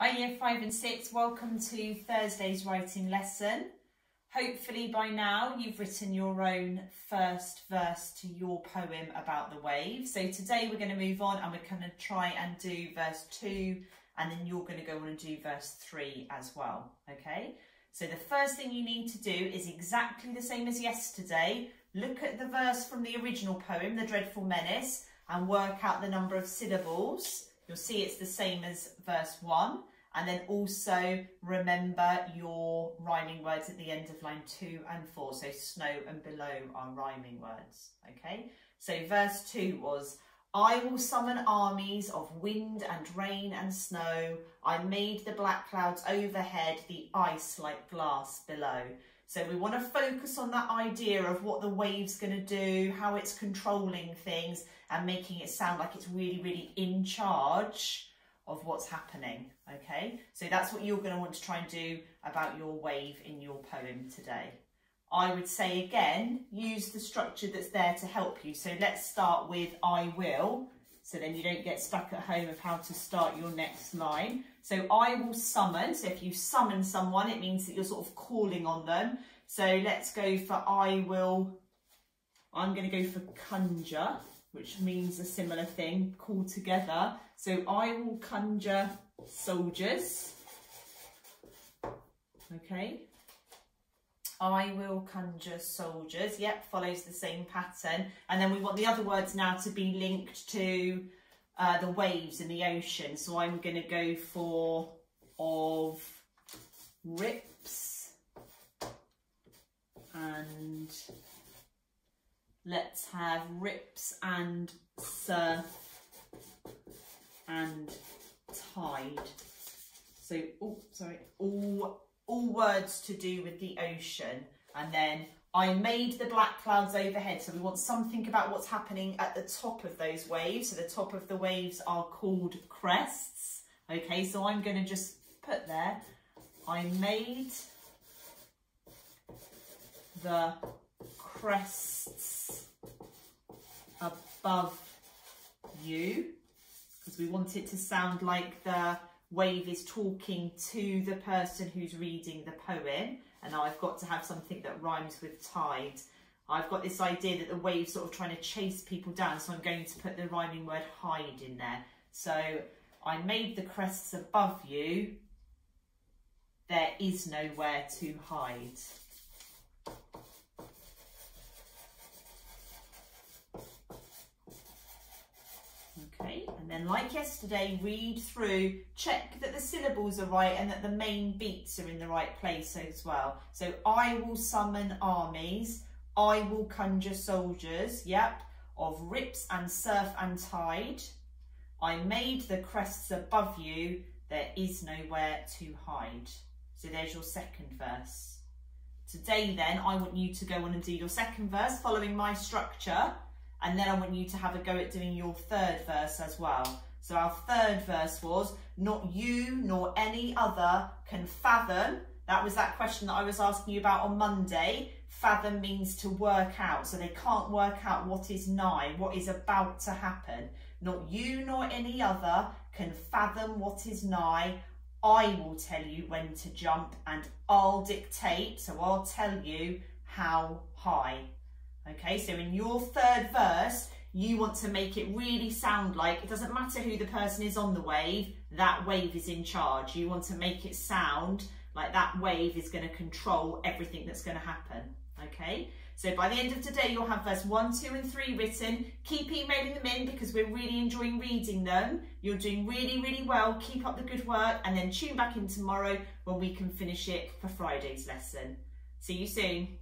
Hi Year 5 and 6, welcome to Thursday's writing lesson. Hopefully by now you've written your own first verse to your poem about the waves. So today we're going to move on and we're going to try and do verse 2 and then you're going to go on and do verse 3 as well, okay? So the first thing you need to do is exactly the same as yesterday. Look at the verse from the original poem, The Dreadful Menace, and work out the number of syllables You'll see it's the same as verse 1. And then also remember your rhyming words at the end of line 2 and 4. So snow and below are rhyming words. Okay, so verse 2 was, I will summon armies of wind and rain and snow. I made the black clouds overhead, the ice like glass below. So we want to focus on that idea of what the wave's going to do, how it's controlling things and making it sound like it's really, really in charge of what's happening, okay? So that's what you're going to want to try and do about your wave in your poem today. I would say again, use the structure that's there to help you. So let's start with I will, so then you don't get stuck at home of how to start your next line. So I will summon, so if you summon someone, it means that you're sort of calling on them. So let's go for I will, I'm going to go for conjure, which means a similar thing, call together. So I will conjure soldiers. Okay. I will conjure soldiers. Yep, follows the same pattern. And then we want the other words now to be linked to uh, the waves in the ocean. So I'm going to go for of rips and let's have rips and surf and tide. So, oh, sorry, all, all words to do with the ocean. And then I made the black clouds overhead. So we want something about what's happening at the top of those waves. So the top of the waves are called crests. Okay, so I'm going to just put there, I made the crests above you because we want it to sound like the wave is talking to the person who's reading the poem and I've got to have something that rhymes with tide. I've got this idea that the wave's sort of trying to chase people down, so I'm going to put the rhyming word hide in there. So I made the crests above you, there is nowhere to hide. Okay, and then like yesterday, read through, check that the syllables are right and that the main beats are in the right place as well. So I will summon armies, I will conjure soldiers, yep, of rips and surf and tide. I made the crests above you, there is nowhere to hide. So there's your second verse. Today then, I want you to go on and do your second verse following my structure. And then I want you to have a go at doing your third verse as well. So our third verse was, not you nor any other can fathom. That was that question that I was asking you about on Monday. Fathom means to work out. So they can't work out what is nigh, what is about to happen. Not you nor any other can fathom what is nigh. I will tell you when to jump and I'll dictate, so I'll tell you how high. Okay, so in your third verse, you want to make it really sound like it doesn't matter who the person is on the wave, that wave is in charge. You want to make it sound like that wave is going to control everything that's going to happen. Okay, so by the end of today, you'll have verse 1, 2 and 3 written. Keep emailing them in because we're really enjoying reading them. You're doing really, really well. Keep up the good work and then tune back in tomorrow when we can finish it for Friday's lesson. See you soon.